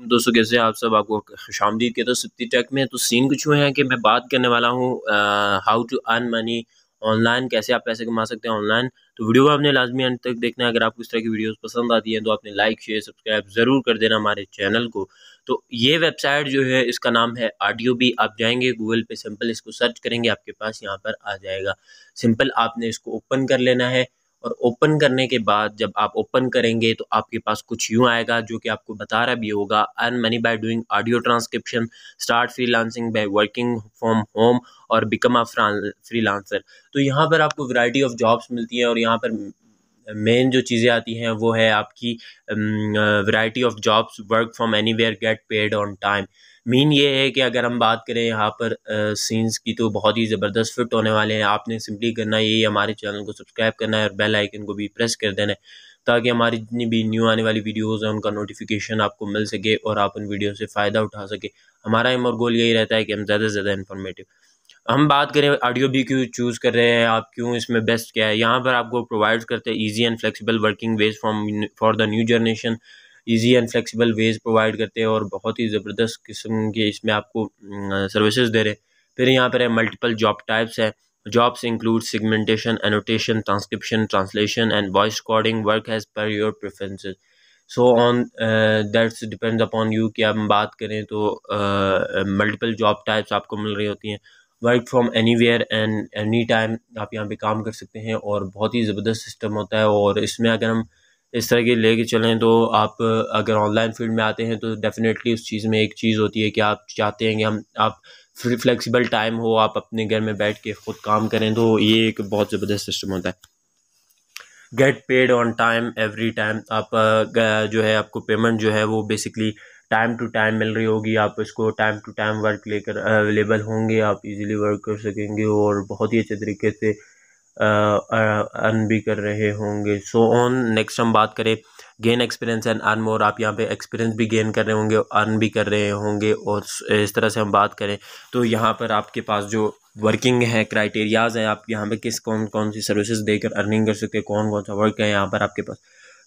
दोस्तों, कैसे आप सब? आपको खुश शामदीद के तो सिप्ती टेक में। तो सीन कुछ हुए हैं कि मैं बात करने वाला हूँ how to earn money online कैसे आप पैसे कमा सकते हैं ऑनलाइन तो वीडियो को आपने लाजमी अंत तक देखना है। अगर आपको इस तरह की वीडियोस पसंद आती हैं तो आपने लाइक शेयर सब्सक्राइब ज़रूर कर देना हमारे चैनल को। तो ये वेबसाइट जो है, इसका नाम है ऑडियो भी आप जाएँगे गूगल पे सिंपल इसको सर्च करेंगे, आपके पास यहाँ पर आ जाएगा। सिंपल आपने इसको ओपन कर लेना है। और ओपन करने के बाद जब आप ओपन करेंगे तो आपके पास कुछ यूँ आएगा जो कि आपको बता रहा भी होगा earn money by doing audio transcription start freelancing by working from home और बिकम अ फ्री लांसर तो यहाँ पर आपको वैरायटी ऑफ़ जॉब्स मिलती हैं और यहाँ पर मेन जो चीज़ें आती हैं वो है आपकी variety of jobs work from any get paid on time mean ये है कि अगर हम बात करें यहाँ पर सीन्स की तो बहुत ही ज़बरदस्त फिट होने वाले हैं। आपने सिंपली करना यही हमारे चैनल को सब्सक्राइब करना है और बेल आइकन को भी प्रेस कर देना है, ताकि हमारी जितनी भी न्यू आने वाली वीडियोस हैं, उनका नोटिफिकेशन आपको मिल सके और आप उन वीडियो से फ़ायदा उठा सके। हमारा एम और गोल यही रहता है कि हम ज़्यादा से ज़्यादा इन्फॉर्मेटिव हम बात करें ऑडियो भी क्यों चूज़ कर रहे हैं, आप क्यों इसमें बेस्ट क्या है? यहाँ पर आपको प्रोवाइड करते हैं easy and flexible working ways from for the new generation easy and flexible ways provide करते हैं और बहुत ही ज़बरदस्त किस्म के इसमें आपको सर्विसेज़ दे रहे हैं। फिर यहाँ पर है मल्टीपल जॉब टाइप्स है। Jobs include segmentation annotation transcription translation and voice recording work has per your preferences so on that's depends upon you कि हम बात करें तो मल्टीपल जॉब टाइप्स आपको मिल रही होती हैं। Work from anywhere and any time आप यहाँ पे काम कर सकते हैं और बहुत ही ज़बरदस्त सिस्टम होता है और इसमें अगर हम इस तरह के लेके चलें तो आप अगर ऑनलाइन फ़ील्ड में आते हैं तो डेफ़िनेटली उस चीज़ में एक चीज़ होती है कि आप चाहते हैं कि हम, आप फ्री फ्लेक्सिबल टाइम हो, आप अपने घर में बैठ के ख़ुद काम करें तो ये एक बहुत ज़बरदस्त सिस्टम होता है। Get paid on time every time आप जो है आपको पेमेंट जो है वो बेसिकली टाइम टू टाइम मिल रही होगी। आप इसको टाइम टू टाइम वर्क लेकर, अवेलेबल होंगे। आप इजीली वर्क कर सकेंगे और बहुत ही अच्छे तरीके से अर्न भी कर रहे होंगे। सो ऑन नेक्स्ट हम बात करें gain experience and earn more आप यहाँ पे एक्सपीरियंस भी गेन कर रहे होंगे अर्न भी कर रहे होंगे और इस तरह से हम बात करें तो यहाँ पर आपके पास जो वर्किंग है क्राइटेरियाज़ हैं, आप यहाँ पे किस, कौन कौन सी सर्विसेज़ देकर अर्निंग कर सकते हैं, कौन कौन सा वर्क है यहाँ पर आपके पास।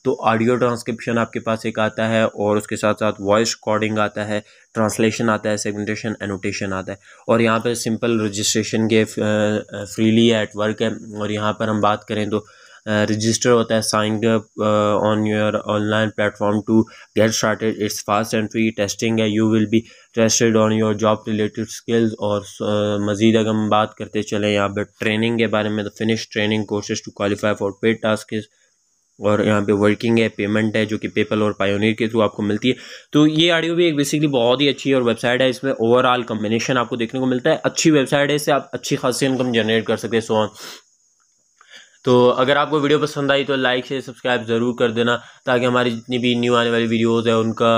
तो ऑडियो ट्रांसक्रिप्शन आपके पास एक आता है और उसके साथ साथ वॉइस रिकॉर्डिंग आता है ट्रांसलेशन आता है सेगमेंटेशन एनोटेशन आता है। और यहाँ पर सिंपल रजिस्ट्रेशन के फ्रीली एट वर्क है। और यहाँ पर हम बात करें तो रजिस्टर होता है signed on your online platform to get started it's fast and free testing है। You will be tested on your job related skills और uh, मज़ीद अगर हम बात करते चले यहाँ पर ट्रेनिंग के बारे में तो finish training courses to qualify for paid task और यहाँ पे वर्किंग है पेमेंट है, जो कि पेपल और पायोनियर के थ्रू आपको मिलती है। तो ये ऑडियो भी एक बेसिकली बहुत ही अच्छी और वेबसाइट है, इसमें ओवरऑल कम्बिनेशन आपको देखने को मिलता है। अच्छी वेबसाइट है, इससे आप अच्छी खासी इनकम जनरेट कर सकते हैं सो ऑन तो अगर आपको वीडियो पसंद आई तो लाइक शेयर सब्सक्राइब ज़रूर कर देना, ताकि हमारी जितनी भी न्यू आने वाली वीडियोज़ है, उनका